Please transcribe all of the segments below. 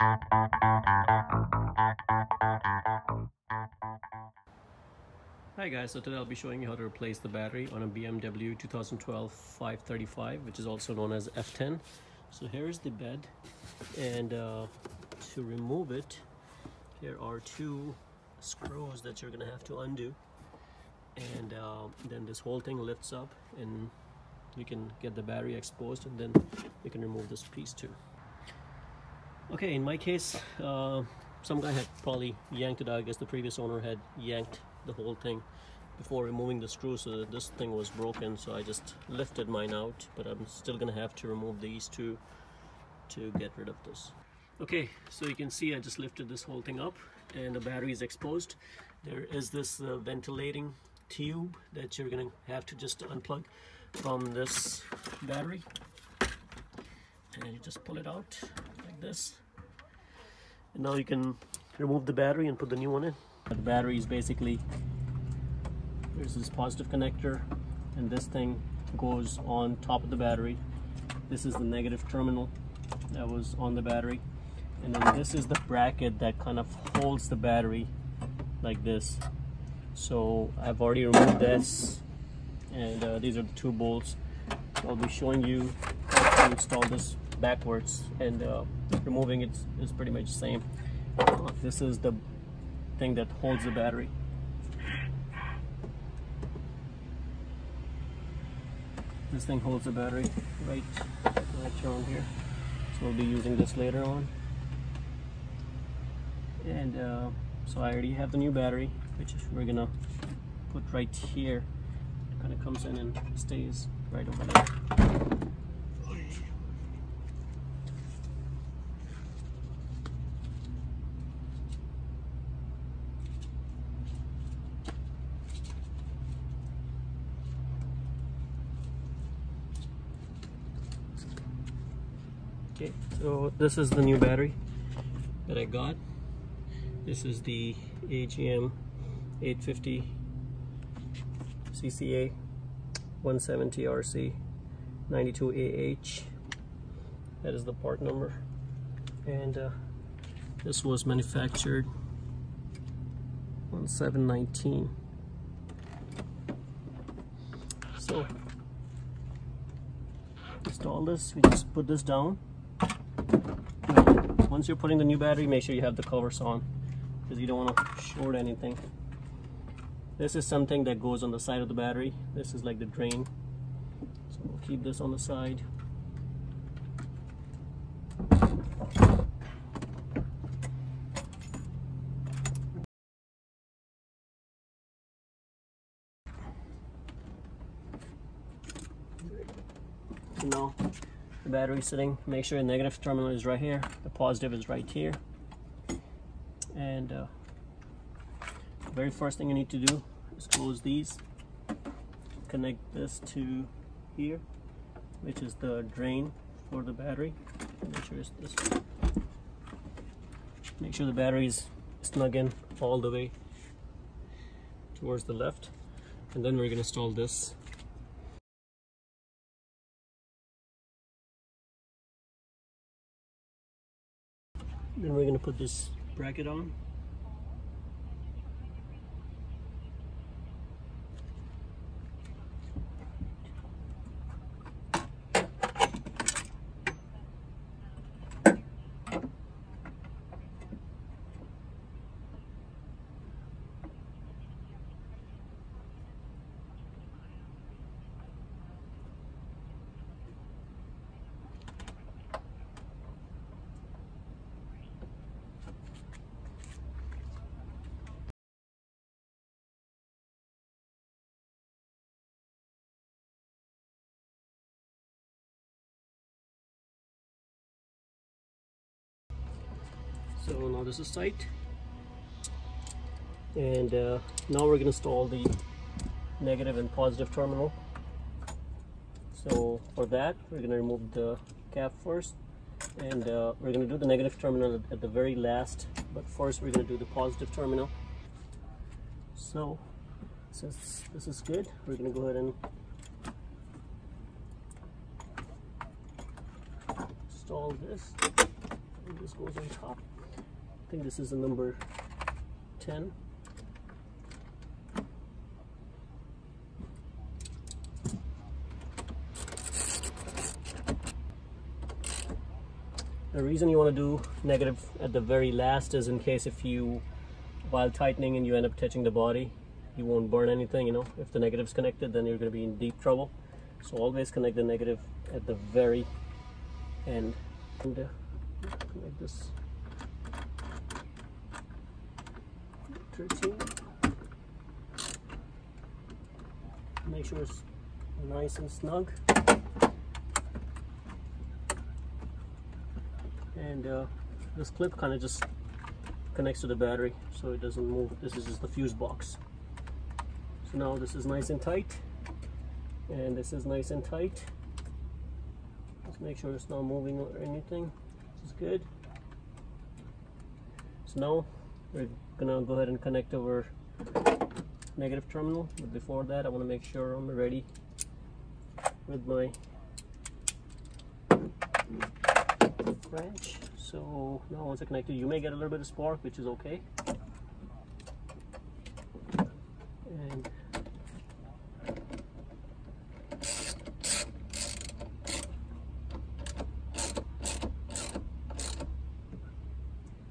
Hi guys, so today I'll be showing you how to replace the battery on a BMW 2012 535 which is also known as F10. So here's the bed and uh, to remove it here are two screws that you're gonna have to undo and uh, then this whole thing lifts up and you can get the battery exposed and then you can remove this piece too. Okay, in my case, uh, some guy had probably yanked it out. I guess the previous owner had yanked the whole thing before removing the screw so this thing was broken so I just lifted mine out but I'm still gonna have to remove these two to get rid of this. Okay so you can see I just lifted this whole thing up and the battery is exposed. There is this uh, ventilating tube that you're gonna have to just unplug from this battery. And you just pull it out like this and now you can remove the battery and put the new one in. The battery is basically there's this positive connector and this thing goes on top of the battery. This is the negative terminal that was on the battery. And then this is the bracket that kind of holds the battery like this. So I've already removed this and uh, these are the two bolts. I'll be showing you how to install this backwards and uh, removing it is pretty much the same. Uh, this is the thing that holds the battery. This thing holds the battery right right here so we'll be using this later on. And uh, so I already have the new battery which we're gonna put right here. It kind of comes in and stays right over there okay so this is the new battery that I got. This is the AGM 850 CCA 170 RC 92AH that is the part number. And uh, this was manufactured on 719 so install this. We just put this down once you're putting the new battery make sure you have the covers on because you don't want to short anything. This is something that goes on the side of the battery. This is like the drain. So we'll keep this on the side. Now the battery sitting, make sure the negative terminal is right here, the positive is right here. And uh, very first thing you need to do is close these. Connect this to here which is the drain for the battery. Make sure it's this make sure the battery is snug in all the way towards the left. And then we're going to install this then we're to put this bracket on. So now this is tight and uh, now we're going to install the negative and positive terminal. So for that we're going to remove the cap first. And uh, we're going to do the negative terminal at the very last. But first we're going to do the positive terminal. So since this is good we're going to go ahead and install this. And this goes on top I think this is the number 10 the reason you want to do negative at the very last is in case if you while tightening and you end up touching the body you won't burn anything you know? If the negative is connected then you're going to be in deep trouble. So always connect the negative at the very end. And uh, this 13 make sure it's nice and snug. And uh, this clip kind of just connects to the battery so it doesn't move. This is just the fuse box. So now this is nice and tight. And this is nice and tight. Just make sure it's not moving or anything. This is good. So now we're gonna go ahead and connect our negative terminal but before that I want to make sure I'm ready with my wrench so now once I connected you may get a little bit of spark which is okay. And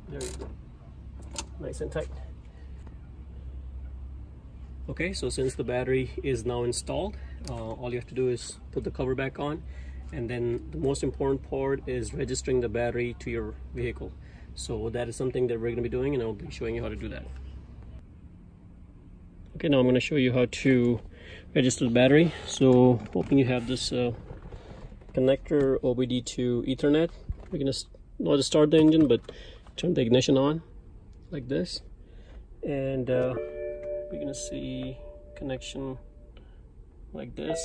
there you go nice and tight. Okay so since the battery is now installed uh, all you have to do is put the cover back on and then the most important part is registering the battery to your vehicle. So that is something that we're going to be doing and I'll be showing you how to do that. Okay now I'm going to show you how to register the battery. So hoping you have this uh, connector OBD to Ethernet. We're going to not to start the engine but turn the ignition on like this. And uh, we're to see connection like this.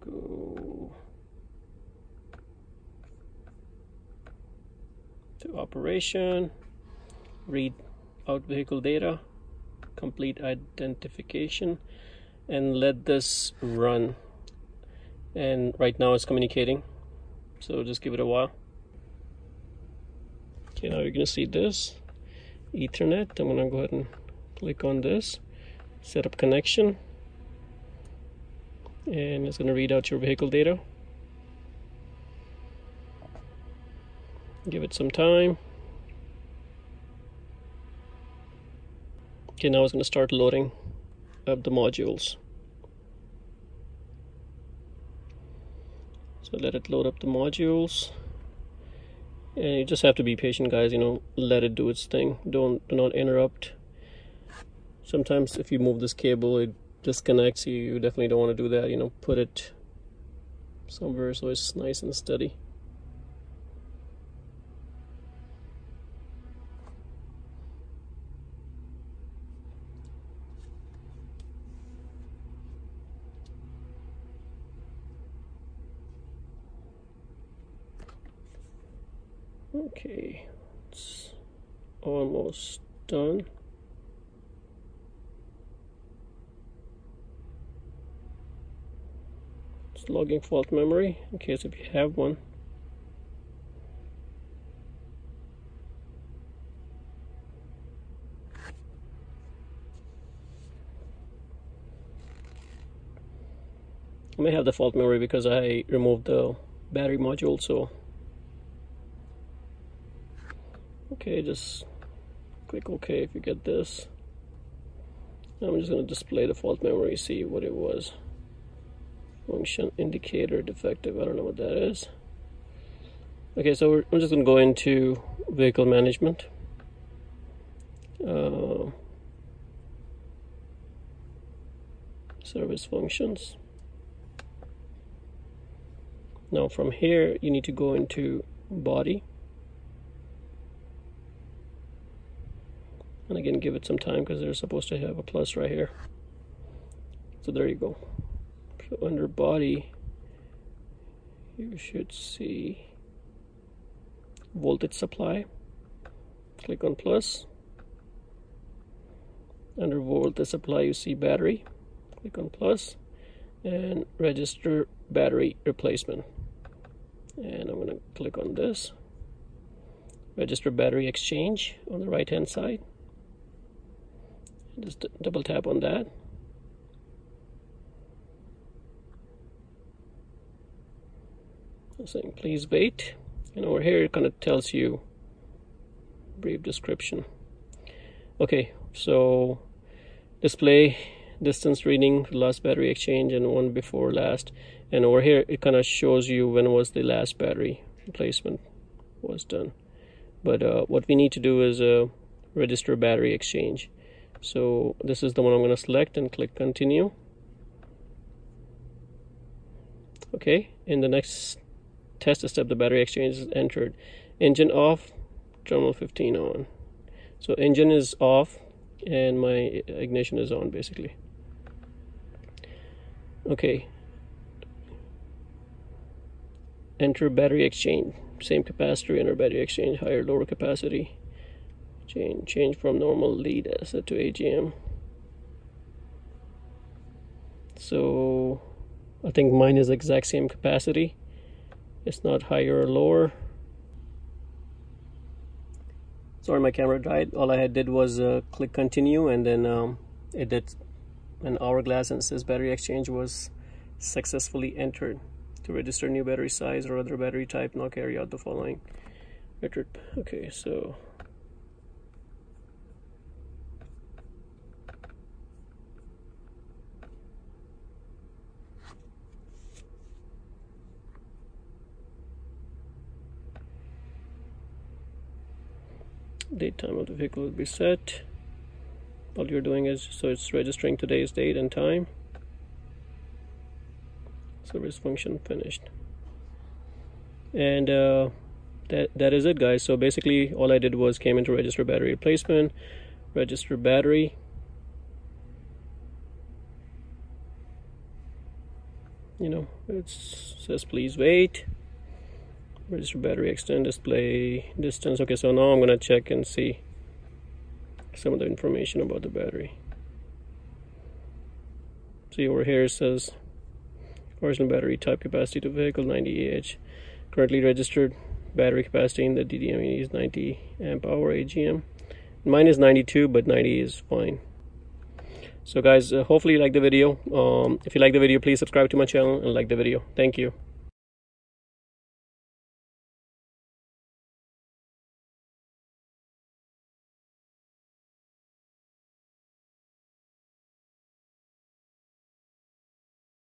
Go to operation, read out vehicle data, complete identification, and let this run. And right now it's communicating, so just give it a while. Okay, now you're gonna see this Ethernet. I'm gonna go ahead and click on this, set up connection and it's to read out your vehicle data give it some time okay now it's to start loading up the modules so let it load up the modules and you just have to be patient guys you know let it do its thing don't do not interrupt sometimes if you move this cable it disconnects you, you definitely don't want to do that. You know, put it somewhere so it's nice and steady. Okay, it's almost done. It's logging fault memory in case if you have one. I may have the fault memory because I removed the battery module so okay just click OK if you get this. I'm just going to display the fault memory see what it was. Function indicator defective I don't know what that is. Okay so I'm just gonna go into vehicle management. Uh, service functions. Now from here you need to go into body and again give it some time because they're supposed to have a plus right here so there you go so under body, you should see voltage supply. Click on plus. Under voltage supply, you see battery. Click on plus. and register battery replacement and I'm going to click on this register battery exchange on the right hand side just double tap on that. Saying please wait. And over here it kind of tells you brief description. Okay so display distance reading last battery exchange and one before last. And over here it kind of shows you when was the last battery replacement was done. But uh, what we need to do is uh, register battery exchange so this is the one I'm going to select and click continue. Okay in the next test step the battery exchange is entered. Engine off terminal 15 on. So engine is off and my ignition is on basically. Okay. Enter battery exchange same capacitor enter battery exchange higher lower capacity change change from normal lead acid to AGM so I think mine is exact same capacity it's not higher or lower. Sorry my camera died. All I had did was uh, click continue and then um, it did an hourglass and says battery exchange was successfully entered. To register new battery size or other battery type now carry out the following. Okay so date time of the vehicle will be set. All you're doing is so it's registering today's date and time. Service function finished. And uh, that that is it guys. So basically all I did was came into register battery replacement register battery. You know it says please wait register battery extend display distance? Okay so now I'm gonna check and see some of the information about the battery. See over here it says original battery type capacity to vehicle 90 Ah currently registered battery capacity in the DDME is 90 amp hour AGM mine is 92 but 90 is fine. So guys uh, hopefully you like the video. Um, if you like the video please subscribe to my channel and like the video. Thank you